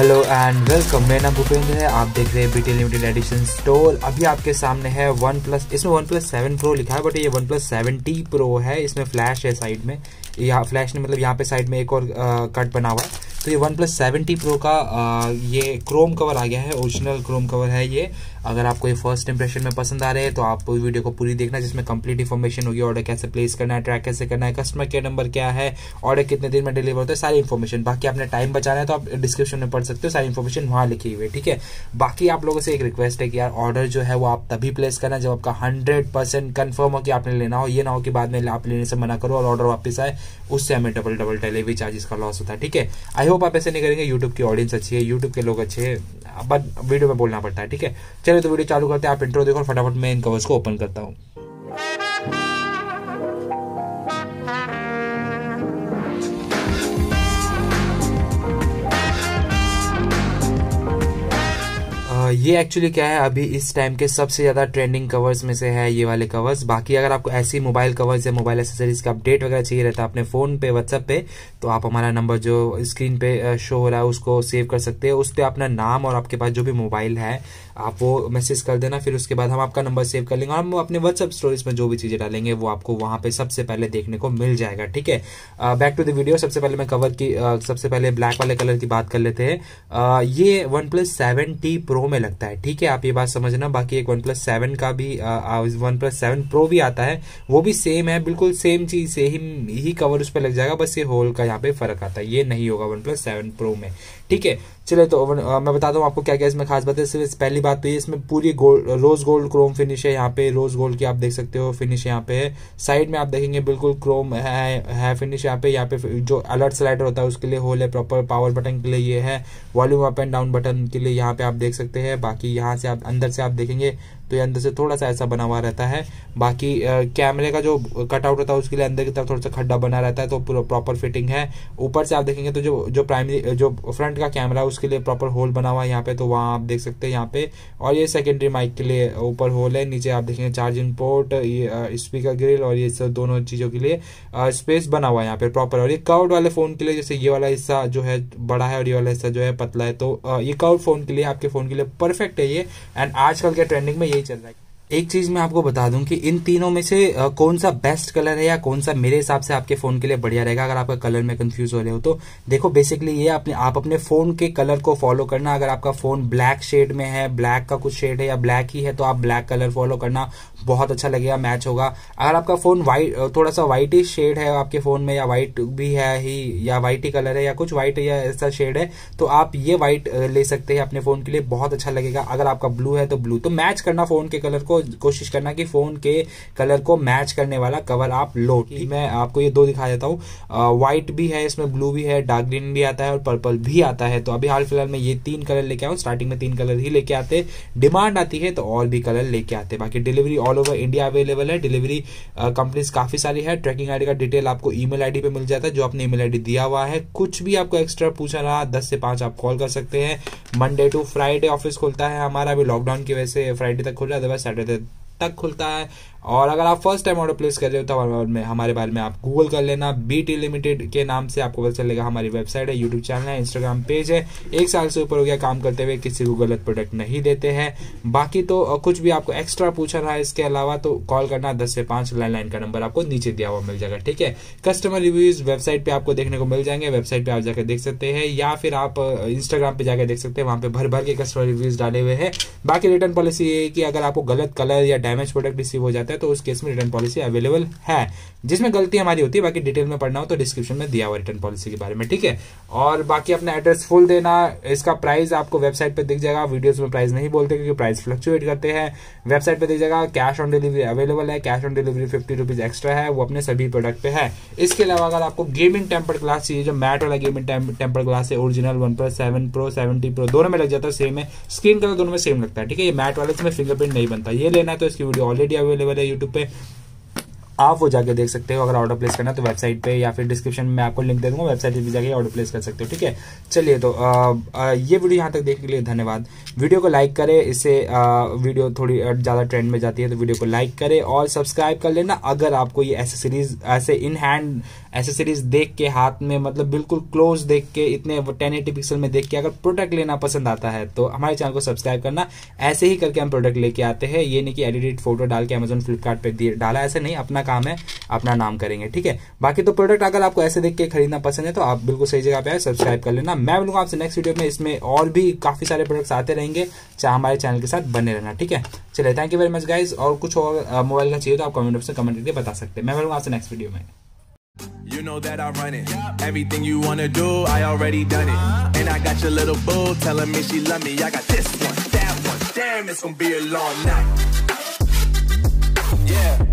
Hello and welcome मेरा नाम भूपेंद्र है, आप देख रहे हैं बीटी लिमिटेड एडिशन स्टोर अभी आपके सामने है वन प्लस इसमें वन प्लस सेवन प्रो लिखा है बट ये वन प्लस सेवेंटी प्रो है, इसमें फ्लैश है साइड में। यहाँ फ्लैश ने मतलब यहाँ पे साइड में एक और कट बना हुआ है। तो ये वन प्लस सेवेंटी प्रो का आ, ये क्रोम कवर आ गया है ओरिजिनल क्रोम कवर है ये। अगर आपको ये फ़र्स्ट इंप्रेशन में पसंद आ रहे हैं तो आप वीडियो को पूरी देखना जिसमें कंप्लीट इन्फॉर्मेशन होगी ऑर्डर कैसे प्लेस करना है ट्रैक कैसे करना है कस्टमर केयर नंबर क्या है ऑर्डर कितने दिन में डिलीवर होता है सारी इन्फॉर्मेशन बाकी आपने टाइम बचाना है तो आप डिस्क्रिप्शन में पढ़ सकते हो सारी इन्फॉर्मेशन वहाँ लिखी हुई है ठीक है? बाकी आप लोगों से एक रिक्वेस्ट है कि यार ऑर्डर जो है वो आप तभी प्लेस करना जब आपका हंड्रेड परसेंट हो कि आपने लेना हो। ये ना हो कि बाद में आप लेने से मना करो और ऑर्डर वापस आए उससे हमें डबल डबल डिलीवरी चार्जेस का लॉस होता है ठीक है? आई होप आप ऐसे नहीं करेंगे यूट्यूब की ऑडियंस अच्छी है यूट्यूब के लोग अच्छे हैं। बट वीडियो में बोलना पड़ता है, ठीक है? चलिए तो वीडियो चालू करते हैं, आप इंट्रो देखो फटाफट मैं इन कवर्स को ओपन करता हूँ। ये एक्चुअली क्या है, अभी इस टाइम के सबसे ज़्यादा ट्रेंडिंग कवर्स में से है ये वाले कवर्स बाकी अगर आपको ऐसी मोबाइल कवर्स या मोबाइल एसेसरीज का अपडेट वगैरह चाहिए रहता है अपने फ़ोन पे व्हाट्सएप पे तो आप हमारा नंबर जो स्क्रीन पे शो हो रहा है उसको सेव कर सकते हैं। उस पर अपना नाम और आपके पास जो भी मोबाइल है, आप वो मैसेज कर देना, फिर उसके बाद हम आपका नंबर सेव कर लेंगे और हम अपने व्हाट्सएप स्टोरीज में जो भी चीज़ें डालेंगे, वो आपको वहाँ पे सबसे पहले देखने को मिल जाएगा, ठीक है? बैक टू द वीडियो सबसे पहले मैं कवर की सबसे पहले ब्लैक वाले कलर की बात कर लेते हैं। ये one plus seven T pro में लगता है। ठीक है आप ये बात समझना। बाकी एक वन प्लस सेवन का भी वन प्लस सेवन प्रो भी आता है। वो भी सेम है बिल्कुल सेम चीज़ से ही, ही कवर उस पर लग जाएगा बस ये होल का यहाँ पे फ़र्क आता है। ये नहीं होगा वन प्लस सेवन प्रो में। ठीक है चले तो आ, मैं बता दूँ आपको क्या क्या इसमें खास बात। है सिर्फ़ पहली बात तो ये इसमें पूरी gold rose gold chrome finish है यहाँ पे। रोज गोल्ड की आप देख सकते हो फिनिश यहाँ पे है। साइड में आप देखेंगे बिल्कुल क्रोम है, है फिनिश यहाँ पे। यहाँ पे जो अलर्ट स्लाइडर होता है उसके लिए होल है प्रॉपर पावर बटन के लिए ये है। Volume up and down button के लिए यहाँ पे आप देख सकते हैं। बाकी यहाँ से आप अंदर से आप देखेंगे तो ये अंदर से थोड़ा सा ऐसा बना हुआ रहता है। बाकी कैमरे का जो कटआउट होता है, उसके लिए अंदर की तरफ़ थोड़ा सा खड्डा बना रहता है तो प्रॉपर फिटिंग है। ऊपर से आप देखेंगे तो जो जो प्राइमरी जो फ्रंट का कैमरा उसके लिए प्रॉपर होल बना हुआ है यहाँ पे तो वहाँ आप देख सकते हैं यहाँ पे। और ये सेकेंडरी माइक के लिए ऊपर होल है, नीचे आप देखेंगे चार्जिंग पोर्ट ये स्पीकर ग्रिल और ये सब दोनों चीज़ों के लिए स्पेस बना हुआ है यहाँ पे प्रॉपर और ये कर्व वाले फ़ोन के लिए जैसे ये वाला हिस्सा जो है, बड़ा है और ये वाला हिस्सा जो है, पतला है तो ये कर्व फ़ोन के लिए, आपके फ़ोन के लिए परफेक्ट है ये। एंड आजकल के ट्रेंडिंग में यही चल रहा है। एक चीज़ मैं आपको बता दूँ कि इन तीनों में से कौन सा बेस्ट कलर है या कौन सा मेरे हिसाब से आपके फ़ोन के लिए बढ़िया रहेगा? अगर आपका कलर में कंफ्यूज हो रहे हो तो। देखो बेसिकली ये अपने, आप अपने फ़ोन के कलर को फॉलो करना। अगर आपका फ़ोन ब्लैक शेड में है ब्लैक का कुछ शेड है या ब्लैक ही है तो आप ब्लैक कलर फॉलो करना। बहुत अच्छा लगेगा मैच होगा। अगर आपका फ़ोन व्हाइट थोड़ा सा व्हाइट ही शेड है आपके फ़ोन में, या व्हाइट भी है ही, या व्हाइट ही कलर है, या कुछ व्हाइट या ऐसा शेड है तो आप ये व्हाइट ले सकते हैं अपने फ़ोन के लिए। बहुत अच्छा लगेगा। अगर आपका ब्लू है तो ब्लू तो मैच करना फ़ोन के कलर को। कोशिश करना कि फ़ोन के कलर को मैच करने वाला कवर आप लो मैं आपको ये दो दिखा देता हूँ। व्हाइट भी है इसमें ब्लू भी है डार्क ग्रीन भी आता है और पर्पल भी आता है। तो अभी हाल फ़िलहाल में ये तीन कलर लेके आऊ स्टार्टिंग में तीन कलर ही लेके आते। डिमांड आती है तो और भी कलर लेके आते। बाकी delivery all over India available है। डिलीवरी कंपनी काफ़ी सारी है। ट्रैकिंग आईडी का डिटेल आपको ईमेल आईडी पे मिल जाता है जो आपने ईमेल आईडी दिया हुआ है। कुछ भी आपको एक्स्ट्रा पूछा रहा दस से पाँच आप कॉल कर सकते हैं। मंडे टू फ्राइडे ऑफ़िस खुलता है हमारा। अभी लॉकडाउन की वजह से फ्राइडे तक खुल रहा है अदरवाइज़ सैटरडे तक खुलता है। और अगर आप फ़र्स्ट टाइम ऑर्डर प्लेस कर रहे हो तो में, हमारे बारे में आप गूगल कर लेना। बी टी लिमिटेड के नाम से आपको पता चलेगा, हमारी वेबसाइट है यूट्यूब चैनल है इंस्टाग्राम पेज है। एक साल से ऊपर हो गया काम करते हुए, किसी को गलत प्रोडक्ट नहीं देते हैं। बाकी तो कुछ भी आपको एक्स्ट्रा पूछा रहा है, इसके अलावा तो कॉल करना, दस से पाँच लैंडलाइन का नंबर आपको नीचे दिया हुआ मिल जाएगा, ठीक है? कस्टमर रिव्यूज़ वेबसाइट पे आपको देखने को मिल जाएँगे वेबसाइट पे आप जाकर देख सकते हैं, या फिर आप इंस्टाग्राम पे जाकर देख सकते हैं, वहाँ पे भर भर के कस्टमर रिव्यूज़ डाले हुए हैं। बाकी रिटर्न पॉलिसी ये है कि अगर आपको गलत कलर या डैमेज प्रोडक्ट रिसीव हो जाता है तो उस केस में रिटर्न पॉलिसी अवेलेबल है। जिसमें गलती हमारी होती है, बाकी डिटेल में पढ़ना हो तो डिस्क्रिप्शन में दिया हुआ रिटर्न पॉलिसी के बारे में, ठीक है? और बाकी अपना एड्रेस फुल देना, इसका प्राइस आपको वेबसाइट पे दिख जाएगा। वीडियोस में प्राइस नहीं बोलते क्योंकि प्राइस फ्लक्चुएट करते हैं। वेबसाइट पर दिख जाएगा कैश ऑन डिलीवरी अवेलेबल है cash on delivery fifty extra है, वो अपने सभी प्रोडक्ट पे है। इसके अलावा अगर आपको गेमिंग टेम्पर ग्लास चाहिए, जो मैट वाला गेमिंग टेम्पर ग्लास है original one plus seven pro seventy pro दोनों में लग जाता है सेम है। स्क्रीन कलर दोनों में सेम लगता है, ठीक है? ये मैट वाले, इसमें फिंगरप्रिंट नहीं बनता। ये लेना है तो इसकी वीडियो ऑलरेडी अवेलेबल है। यूट्यूब पे आप वो जाके देख सकते हो अगर ऑर्डर प्लेस करना तो वेबसाइट पे या फिर डिस्क्रिप्शन में आपको लिंक दे दूँगा वेबसाइट पे भी जाके ऑर्डर प्लेस कर सकते हो ठीक है? चलिए तो आ, आ, ये वीडियो यहाँ तक देखने के लिए धन्यवाद। वीडियो को लाइक करें इससे वीडियो थोड़ी ज़्यादा ट्रेंड में जाती है तो वीडियो को लाइक करें और सब्सक्राइब कर लेना। अगर आपको ये एसेसरीज ऐसे इन हैंड एसेसरीज देख के हाथ में मतलब बिल्कुल क्लोज देख के इतने टेन एटी पिक्सल में देख के अगर प्रोडक्ट लेना पसंद आता है तो हमारे चैनल को सब्सक्राइब करना। ऐसे ही करके हम प्रोडक्ट लेके आते हैं। ये नहीं कि एडिटेड फ़ोटो डाल के अमेजोन फ्लिपकार्ट डाला ऐसे नहीं अपना काम है अपना नाम करेंगे ठीक है बाकी तो प्रोडक्ट अगर आपको ऐसे देख के खरीदना पसंद है तो आप बिल्कुल सही जगह पे सब्सक्राइब कर लेना मैं बोलूँगा आपसे नेक्स्ट वीडियो में इसमें और भी काफ़ी सारे प्रोडक्ट्स आते रहेंगे चाहे हमारे चैनल के साथ बने रहना ठीक है चलिए thank you very much guys और कुछ और मोबाइल का चाहिए तो आप कमेंट में कमेंट करके बता सकते हैं मैं बोलूँगा आपसे नेक्स्ट वीडियो में You know that I run it. Everything you wanna do, I already done it. And I got your little boo telling me she love me. I got this one, that one. Damn, it's gonna be a long night. Yeah.